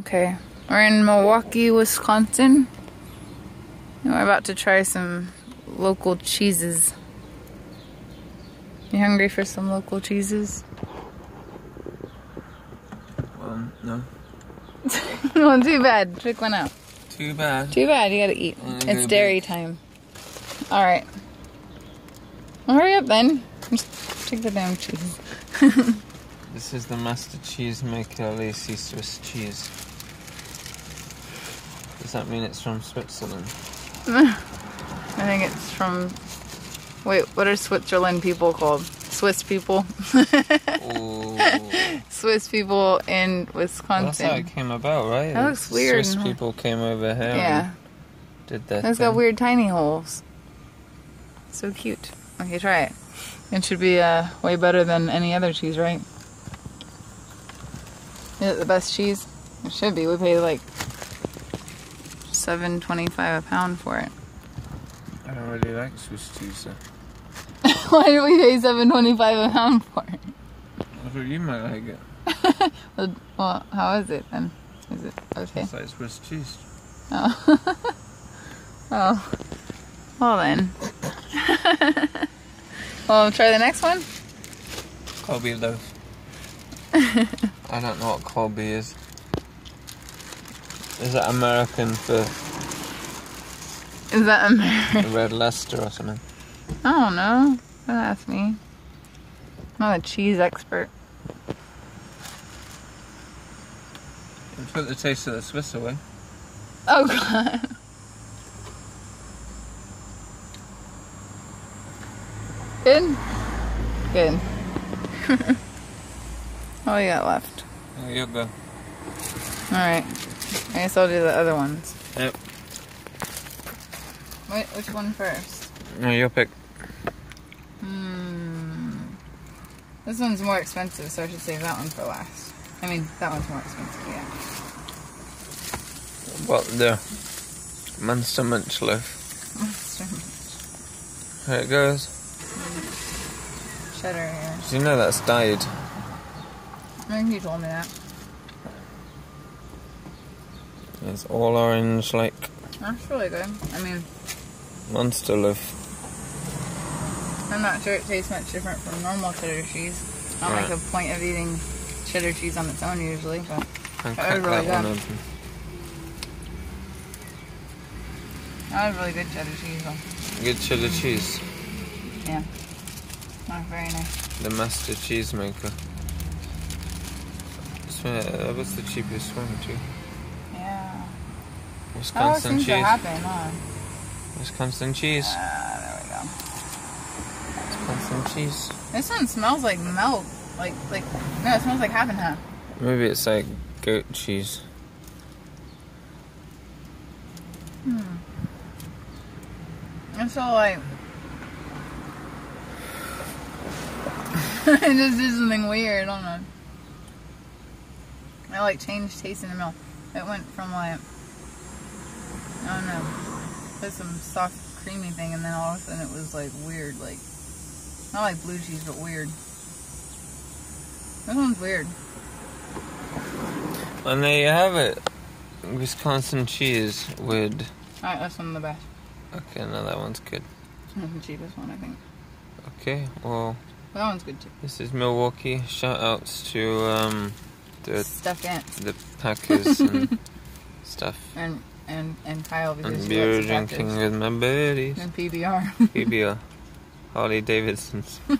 Okay, we're in Milwaukee, Wisconsin. And we're about to try some local cheeses. You hungry for some local cheeses? Um, no. well, too bad. Pick one out. Too bad. Too bad. You gotta eat. I'm It's dairy time. All right. Well, hurry up then. Just take the damn cheese. This is the Master Cheesemaker Lacy Swiss cheese. Does that mean it's from Switzerland? I think it's from. Wait, what are Switzerland people called? Swiss people. Ooh. Swiss people in Well, that's how it came about, right? That looks weird, Swiss people came over here yeah, did their it's got weird tiny holes. So cute. Okay, try it. It should be uh, way better than any other cheese, right? Is it the best cheese? It should be. We paid like seven twenty-five a pound for it. I don't really like Swiss cheese. though. Why did we pay seven twenty-five a pound for it? I thought you might like it. Well, well, how is it then? Is it okay? It's like Swiss cheese. Oh. oh. Well then. well, try the next one. Colby loaf. I don't know what Colby is. Is that American for Is that American? Red Leicester or something? I don't know. Don't ask me. I'm not a cheese expert. You put the taste of the Swiss away. Oh god. Good? Good. what we got left? Oh, you go. Alright. I guess I'll do the other ones. Yep. Wait, which one first? No, your pick. Hmm. This one's more expensive, so I should save that one for last. I mean, that one's more expensive, yeah. Well, the Munster Munch loaf. Monster. Here it goes. Cheddar here. Do you know that's dyed? I think you told me that. It's all orange like That's really good. I mean, Munster loaf. I'm not sure it tastes much different from normal cheddar cheese. I don't Right. make a point of eating cheddar cheese on its own usually, but And That was really that good. that was really good cheddar cheese though. Good cheddar cheese. Yeah. Not very nice. The master cheesemaker. So, uh, what's the cheapest one too? Yeah. That Wisconsin seems to cheese. happen, huh? Wisconsin cheese. Ah, there we go. Wisconsin cheese. This one smells like milk. Like, like, no, it smells like half and half. Maybe it's like goat cheese. I'm so like. it just did something weird. I don't know. I like changed taste in the milk. It went from like. I don't know. Put some soft, creamy thing, and then all of a sudden it was like weird. Like. Not like blue cheese, but weird. This one's weird. And there you have it. Wisconsin cheese with. Alright, that's one of the best. Okay, now that one's good. That's the cheapest one, I think. Okay, well, that one's good too. this is Milwaukee. Shout outs to um, the Stuffed ants. the Packers and stuff. And, and, and Kyle because And beer drinking with my buddies. And PBR. PBR. Harley Davidson's.